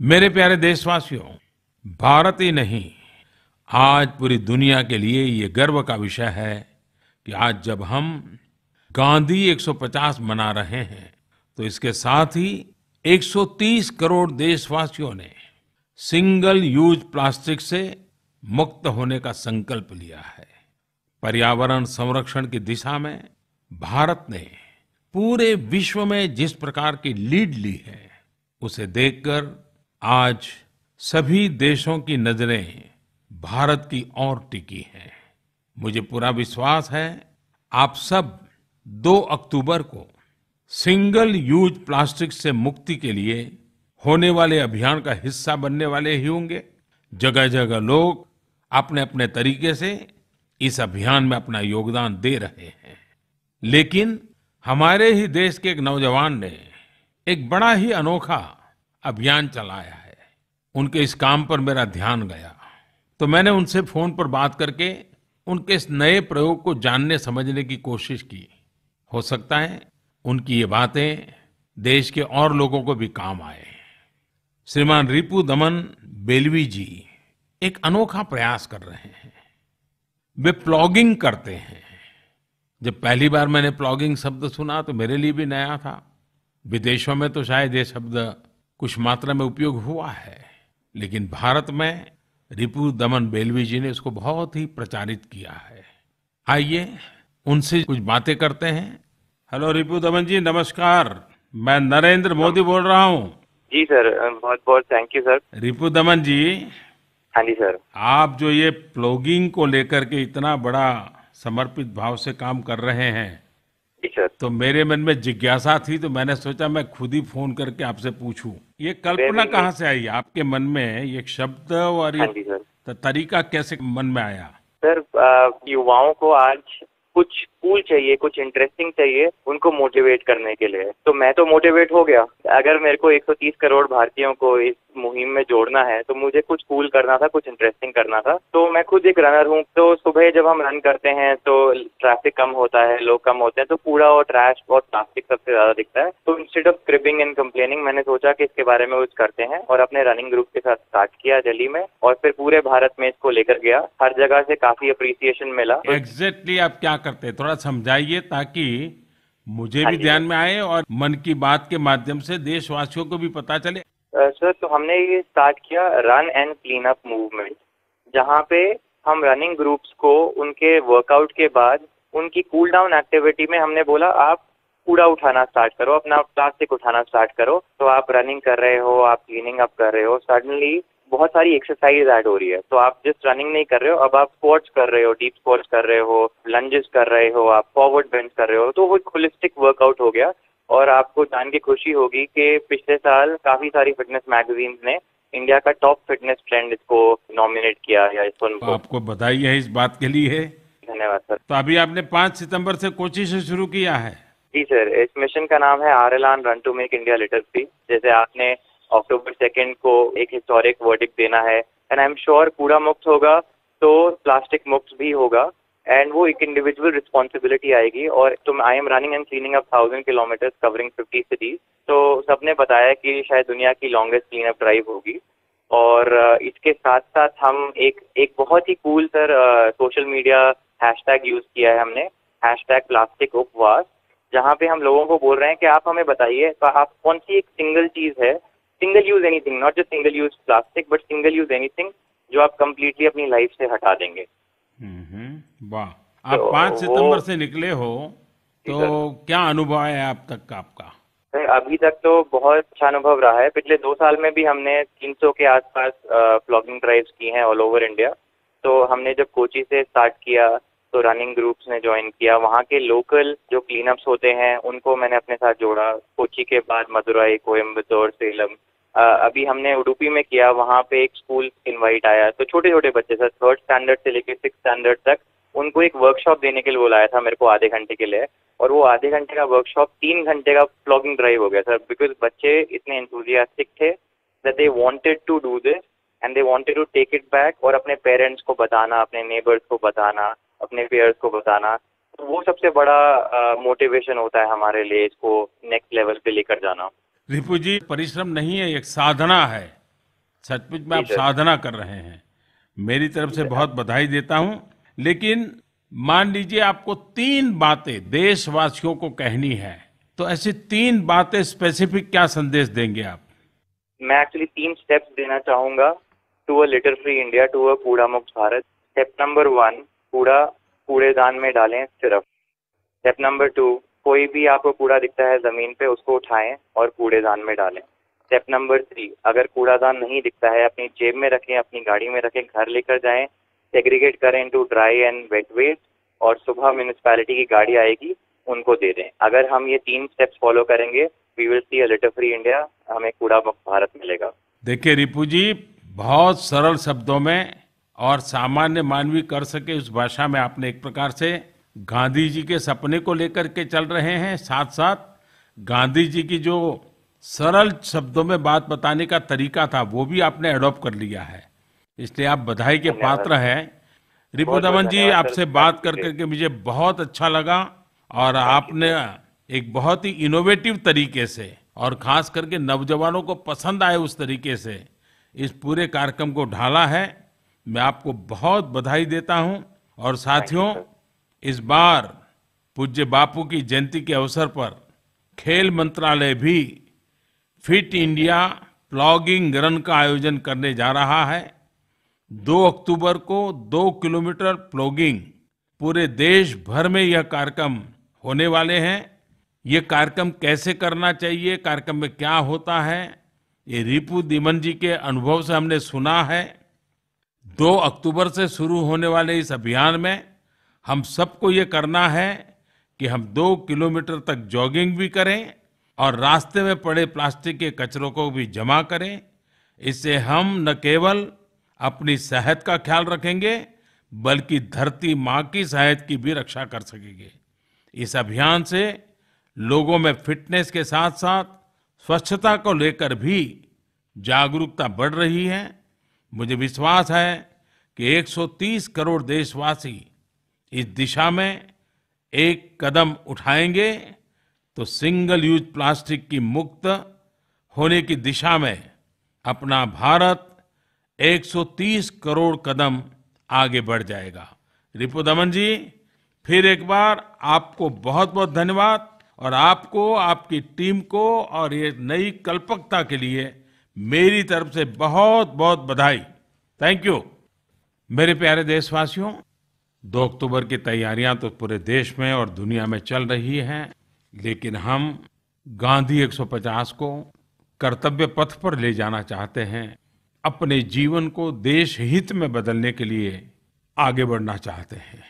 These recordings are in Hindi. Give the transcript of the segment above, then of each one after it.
मेरे प्यारे देशवासियों, भारत ही नहीं, आज पूरी दुनिया के लिए ये गर्व का विषय है कि आज जब हम गांधी 150 मना रहे हैं तो इसके साथ ही 130 करोड़ देशवासियों ने सिंगल यूज़ प्लास्टिक से मुक्त होने का संकल्प लिया है। पर्यावरण संरक्षण की दिशा में भारत ने पूरे विश्व में जिस प्रकार की लीड ली है, उसे देखकर आज सभी देशों की नज़रें भारत की ओर टिकी हैं। मुझे पूरा विश्वास है, आप सब 2 अक्टूबर को सिंगल यूज़ प्लास्टिक से मुक्ति के लिए होने वाले अभियान का हिस्सा बनने वाले ही होंगे। जगह जगह लोग अपने अपने तरीके से इस अभियान में अपना योगदान दे रहे हैं। लेकिन हमारे ही देश के एक नौजवान ने एक बड़ा ही अनोखा अभियान चलाया है। उनके इस काम पर मेरा ध्यान गया। तो मैंने उनसे फ़ोन पर बात करके उनके इस नए प्रयोग को जानने समझने की कोशिश की। हो सकता है उनकी ये बातें देश के और लोगों को भी काम आए। श्रीमान रिपु दमन बेलवी जी एक अनोखा प्रयास कर रहे हैं। वे प्लॉगिंग करते हैं। जब पहली बार मैंने प्लॉगिंग शब्द सुना तो मेरे लिए भी नया था। विदेशों में तो शायद ये शब्द कुछ मात्रा में उपयोग हुआ है लेकिन भारत में रिपु दमन बेलवी जी ने इसको बहुत ही प्रचारित किया है। आइए उनसे कुछ बातें करते हैं। हेलो रिपु दमन जी नमस्कार। मैं नरेंद्र मोदी बोल रहा हूँ। जी सर बहुत बहुत थैंक यू सर रिपु दमन जी हाँ जी सर। आप जो ये प्लॉगिंग को लेकर के इतना बड़ा समर्पित भाव से काम कर रहे हैं जी सर। तो मेरे मन में जिज्ञासा थी तो मैंने सोचा मैं खुद ही फ़ोन करके आपसे पूछूँ। ये कल्पना कहाँ से आई? आपके मन में ये शब्द और हाँ ये त- तरीका कैसे मन में आया? सर युवाओं को आज कुछ कूल चाहिए, कुछ इंटरेस्टिंग चाहिए, उनको मोटिवेट करने के लिए। तो मैं तो मोटिवेट हो गया। अगर मेरे को 130 करोड़ भारतीयों को इस मुहिम में जोड़ना है तो मुझे कुछ कूल करना था, कुछ इंटरेस्टिंग करना था। तो मैं खुद एक रनर हूँ। तो सुबह जब हम रन करते हैं तो ट्रैफ़िक कम होता है, लोग कम होते हैं तो कूड़ा और ट्रैश और प्लास्टिक सबसे ज़्यादा दिखता है। तो instead of cribbing and complaining मैंने सोचा कि इसके बारे में कुछ करते हैं और अपने रनिंग ग्रुप के साथ स्टार्ट किया दिल्ली में और फिर पूरे भारत में इसको लेकर गया। हर जगह से काफ़ी अप्रिसिएशन मिला। एग्जैक्टली आप क्या करते हैं? थोड़ा समझाइए ताकि मुझे हाँ भी ध्यान में आए और मन की बात के माध्यम से देशवासियों को भी पता चले। सर तो हमने ये स्टार्ट किया run and clean up movement जहाँ पे हम रनिंग ग्रुप्स को उनके वर्कआउट के बाद उनकी कूल डाउन एक्टिविटी में हमने बोला आप कूड़ा उठाना स्टार्ट करो अपना प्लास्टिक उठाना स्टार्ट करो। तो आप रनिंग कर रहे हो आप क्लीनिंग अप कर रहे हो सडनली बहुत सारी एक्सरसाइज ऐड हो रही है। तो आप जस्ट रनिंग नहीं कर रहे हो अब आप स्क्वाट्स कर रहे हो डीप स्क्वाट्स कर रहे हो लंजेस कर रहे हो आप फॉरवर्ड बेंच कर रहे हो तो वो एक होलिस्टिक वर्कआउट हो गया। और आपको जान के खुशी होगी कि पिछले साल काफ़ी सारी फिटनेस मैगजीन्स ने इंडिया का टॉप फिटनेस ट्रेंड इसको नॉमिनेट किया या इसको तो आपको बधाई है इस बात के लिए धन्यवाद सर। तो अभी आपने पाँच सितंबर से कोची से शुरू किया है। जी सर। इस मिशन का नाम है आर एल आन run to make India litter free जैसे आपने अक्टूबर सेकेंड को एक हिस्टोरिक वर्डिक देना है। एंड आई एम श्योर कूड़ा मुक्त होगा तो प्लास्टिक मुक्त भी होगा। एंड वो एक इंडिविजुअल रिस्पॉन्सिबिलिटी आएगी और तो I am running and cleaning up thousand kilometre covering fifty cities तो सबने बताया कि शायद दुनिया की लॉन्गेस्ट क्लीन अप ड्राइव होगी। और इसके साथ साथ हम एक एक बहुत ही कूल सर सोशल मीडिया हैशटैग यूज़ किया है हमने। हैशटैग प्लास्टिक उपवास जहाँ पे हम लोगों को बोल रहे हैं कि आप हमें बताइए तो आप कौन सी एक सिंगल चीज़ है single use anything not just single use plastic but single use anything जो आप कंप्लीटली अपनी लाइफ से हटा देंगे। हम्म, वाह। आप तो पाँच सितंबर से निकले हो तो क्या अनुभव है आप तक का आपका? अभी तक तो बहुत अच्छा अनुभव रहा है। पिछले दो साल में भी हमने 300 के आसपास प्लॉगिंग ड्राइव्स की हैं ऑल ओवर इंडिया तो हमने जब कोची से स्टार्ट किया तो रनिंग ग्रुप्स ने ज्वाइन किया। वहाँ के लोकल जो क्लीनअप्स होते हैं, उनको मैंने अपने साथ जोड़ा। कोची के बाद मदुरई कोयम्बतौर सेलम। अभी हमने उडुपी में किया। वहाँ पे एक स्कूल इनवाइट आया। तो छोटे छोटे बच्चे सर थर्ड स्टैंडर्ड से लेकर सिक्स स्टैंडर्ड तक, उनको एक वर्कशॉप देने के लिए बुलाया था मेरे को आधे घंटे के लिए। और वो आधे घंटे का वर्कशॉप तीन घंटे का प्लॉगिंग ड्राइव हो गया सर बिकॉज़ बच्चे इतने एंथुजियास्टिक थे that they wanted to do this and they wanted to take it back और अपने पेरेंट्स को बताना, अपने नेबर्स को बताना। अपने पेयर्स को बताना। तो वो सबसे बड़ा मोटिवेशन होता है हमारे लिए इसको नेक्स्ट लेवल पे लेकर जाना। रिपु जी परिश्रम नहीं है एक साधना है। सचमुच में आप साधना कर रहे हैं। मेरी तरफ़ से बहुत बधाई देता हूँ। लेकिन मान लीजिए आपको तीन बातें देशवासियों को कहनी है तो ऐसी तीन बातें स्पेसिफिक क्या संदेश देंगे आप? मैं एक्चुअली तीन स्टेप्स देना चाहूँगा। To a litter free India to a कूड़ा मुक्त भारत स्टेप नंबर वन कूड़ा कूड़ेदान में डालें सिर्फ़। स्टेप नंबर टू कोई भी आपको कूड़ा दिखता है ज़मीन पे, उसको उठाएँ और कूड़ेदान में डालें। स्टेप नंबर थ्री अगर कूड़ादान नहीं दिखता है, अपनी जेब में रखें, अपनी गाड़ी में रखें, घर लेकर जाएँ सेग्रीगेट करें into dry and wet waste और सुबह म्यूनिसपैलिटी की गाड़ी आएगी, उनको दे दें। अगर हम ये तीन स्टेप्स फॉलो करेंगे we will see a litter free India हमें कूड़ा मुक्त भारत मिलेगा। देखिए रिपू जी, बहुत सरल शब्दों में और सामान्य मानवी कर सके उस भाषा में आपने एक प्रकार से गांधी जी के सपने को लेकर के चल रहे हैं। साथ साथ गांधी जी की जो सरल शब्दों में बात बताने का तरीका था वो भी आपने अडॉप्ट कर लिया है। इसलिए आप बधाई के पात्र हैं। रिपु बहुत बहुत दमन जी आपसे बात कर करके मुझे बहुत अच्छा लगा और आपने एक बहुत ही इनोवेटिव तरीके से और खास करके नौजवानों को पसंद आए उस तरीके से इस पूरे कार्यक्रम को ढाला है। मैं आपको बहुत बधाई देता हूँ और साथियों इस बार पूज्य बापू की जयंती के अवसर पर खेल मंत्रालय भी फिट इंडिया प्लॉगिंग रन का आयोजन करने जा रहा है। दो अक्टूबर को दो किलोमीटर प्लॉगिंग पूरे देश भर में यह कार्यक्रम होने वाले हैं। ये कार्यक्रम कैसे करना चाहिए कार्यक्रम में क्या होता है ये रिपु दिमन जी के अनुभव से हमने सुना है। दो अक्टूबर से शुरू होने वाले इस अभियान में हम सबको ये करना है कि हम दो किलोमीटर तक जॉगिंग भी करें और रास्ते में पड़े प्लास्टिक के कचरों को भी जमा करें। इससे हम न केवल अपनी सेहत का ख्याल रखेंगे, बल्कि धरती माँ की सेहत की भी रक्षा कर सकेंगे। इस अभियान से लोगों में फिटनेस के साथ साथ स्वच्छता को लेकर भी जागरूकता बढ़ रही है। मुझे विश्वास है कि 130 करोड़ देशवासी इस दिशा में एक कदम उठाएँगे तो सिंगल यूज़ प्लास्टिक की मुक्त होने की दिशा में अपना भारत 130 करोड़ कदम आगे बढ़ जाएगा। रिपु दमन जी, फिर एक बार आपको बहुत बहुत धन्यवाद और आपको, आपकी टीम को और ये नई कल्पकता के लिए मेरी तरफ़ से बहुत बहुत बधाई। थैंक यू मेरे प्यारे देशवासियों, दो अक्टूबर की तैयारियाँ तो पूरे देश में और दुनिया में चल रही हैं, लेकिन हम गांधी 150 को कर्तव्य पथ पर ले जाना चाहते हैं। अपने जीवन को देश हित में बदलने के लिए आगे बढ़ना चाहते हैं।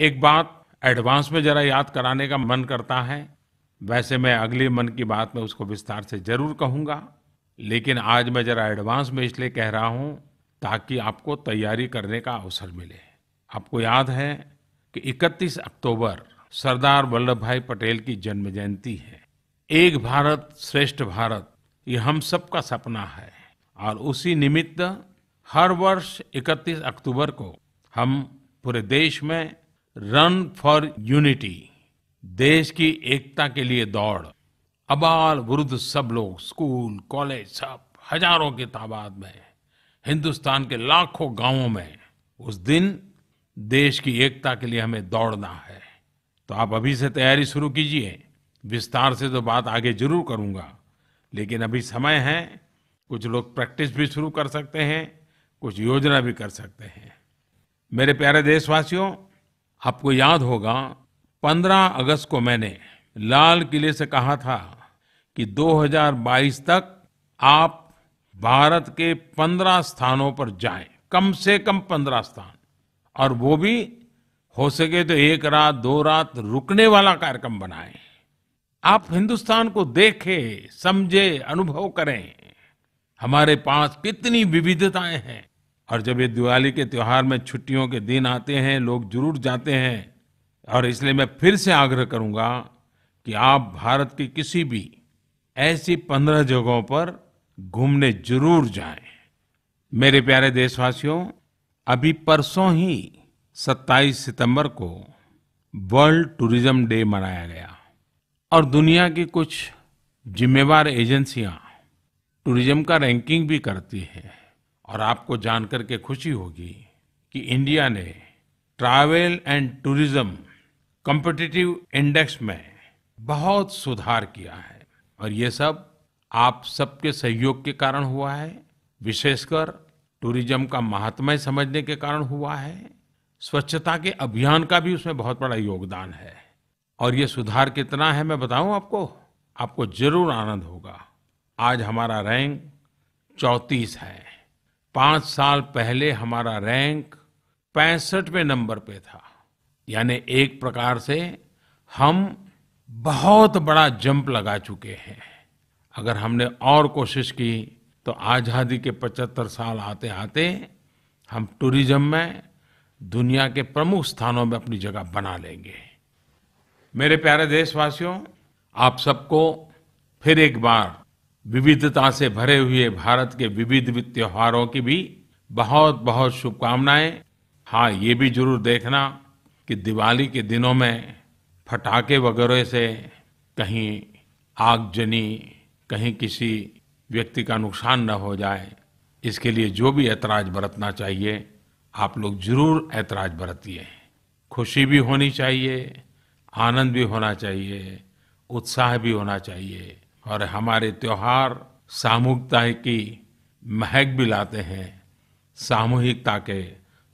एक बात एडवांस में जरा याद कराने का मन करता है, वैसे मैं अगली मन की बात में उसको विस्तार से ज़रूर कहूँगा। लेकिन आज मैं जरा एडवांस में इसलिए कह रहा हूँ ताकि आपको तैयारी करने का अवसर मिले। आपको याद है कि 31 अक्टूबर सरदार वल्लभ भाई पटेल की जन्म जयंती है। एक भारत श्रेष्ठ भारत, ये हम सबका सपना है और उसी निमित्त हर वर्ष 31 अक्टूबर को हम पूरे देश में रन फॉर यूनिटी देश की एकता के लिए दौड़ अबाल वृद्ध सब लोग, स्कूल, कॉलेज सब हज़ारों की तादाद में हिंदुस्तान के लाखों गाँवों में उस दिन देश की एकता के लिए हमें दौड़ना है। तो आप अभी से तैयारी शुरू कीजिए। विस्तार से तो बात आगे ज़रूर करूँगा। लेकिन अभी समय है। कुछ लोग प्रैक्टिस भी शुरू कर सकते हैं। कुछ योजना भी कर सकते हैं। मेरे प्यारे देशवासियों, आपको याद होगा 15 अगस्त को मैंने लाल किले से कहा था कि 2022 तक आप भारत के 15 स्थानों पर जाएँ, कम से कम 15 स्थान। और वो भी हो सके तो एक रात, दो रात रुकने वाला कार्यक्रम बनाएँ। आप हिंदुस्तान को देखें, समझे, अनुभव करें। हमारे पास कितनी विविधताएँ हैं। और जब ये दिवाली के त्योहार में छुट्टियों के दिन आते हैं, लोग ज़रूर जाते हैं। और इसलिए मैं फिर से आग्रह करूँगा कि आप भारत की किसी भी ऐसी पंद्रह जगहों पर घूमने ज़रूर जाएँ। मेरे प्यारे देशवासियों, अभी परसों ही 27 सितंबर को वर्ल्ड टूरिज़्म डे मनाया गया और दुनिया की कुछ जिम्मेवार एजेंसियाँ टूरिज़्म का रैंकिंग भी करती है और आपको जानकर के खुशी होगी कि इंडिया ने travel and tourism competitive index में बहुत सुधार किया है। और ये सब आप सबके सहयोग के कारण हुआ है, विशेषकर टूरिज़्म का महात्म्य समझने के कारण हुआ है, स्वच्छता के अभियान का भी उसमें बहुत बड़ा योगदान है। और ये सुधार कितना है मैं बताऊँ आपको? आपको ज़रूर आनंद होगा। आज हमारा रैंक चौतीस है। पाँच साल पहले हमारा रैंक पैंसठवें नंबर पे था। यानी एक प्रकार से हम बहुत बड़ा जंप लगा चुके हैं। अगर हमने और कोशिश की तो आज़ादी के 75 साल आते आते हम टूरिज़्म में दुनिया के प्रमुख स्थानों में अपनी जगह बना लेंगे। मेरे प्यारे देशवासियों, आप सबको फिर एक बार विविधता से भरे हुए भारत के विविध त्योहारों की भी बहुत बहुत शुभकामनाएँ। हाँ ये भी ज़रूर देखना कि दिवाली के दिनों में फटाके वगैरह से कहीं आगजनी कहीं किसी व्यक्ति का नुकसान न हो जाए, इसके लिए जो भी ऐतराज बरतना चाहिए, आप लोग ज़रूर ऐतराज बरतिए। खुशी भी होनी चाहिए, आनंद भी होना चाहिए, उत्साह भी होना चाहिए। और हमारे त्यौहार सामूहिकता की महक भी लाते हैं, सामूहिकता के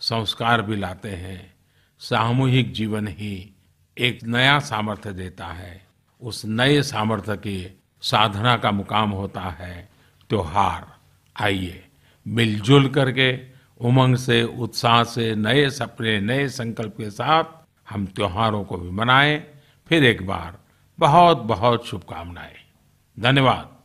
संस्कार भी लाते हैं, सामूहिक जीवन ही एक नया सामर्थ्य देता है। उस नए सामर्थ्य की साधना का मुकाम होता है त्योहार। आइए, मिलजुल करके उमंग से, उत्साह से, नए सपने, नए संकल्प के साथ हम त्योहारों को भी मनाएँ। फिर एक बार बहुत बहुत शुभकामनाएँ। धन्यवाद।